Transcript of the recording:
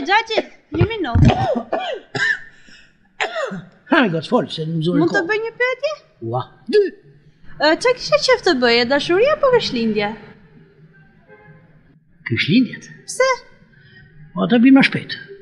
Oj, një minutë. Hani gëtë folë, se në më zhurë kohë. Më të bëj një përëtje? Ua, dy. Qa kështë e qëftë të bëje, dashuria po kështë lindje? Kështë lindjet? Pse? O, të bëjmë shpetë.